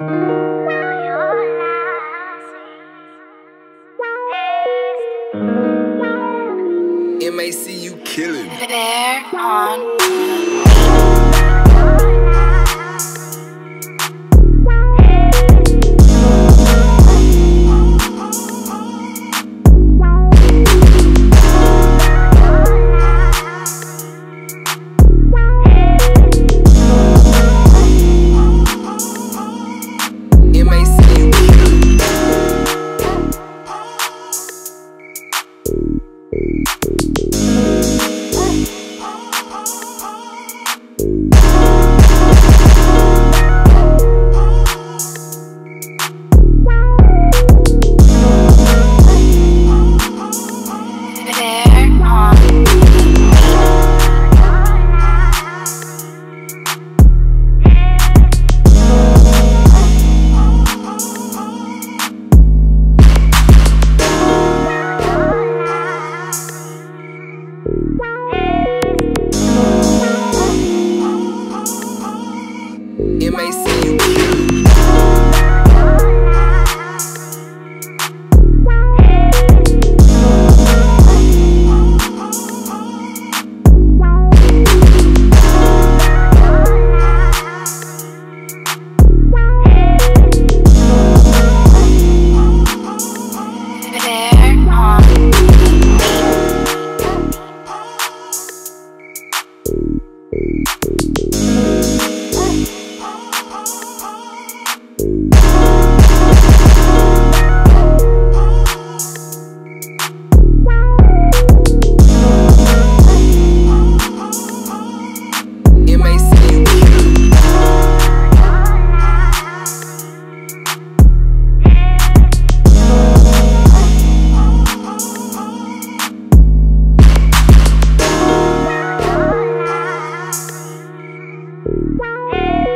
MAC, you killing. There on Música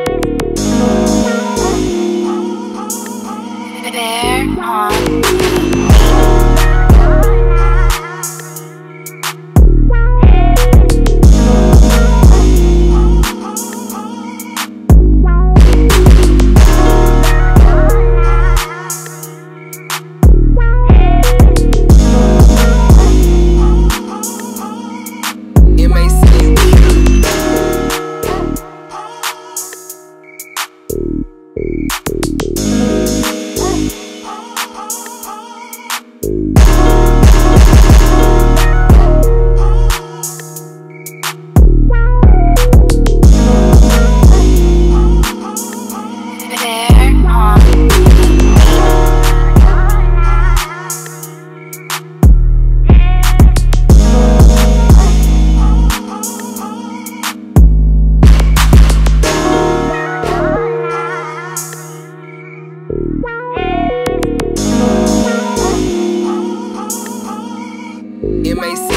MAC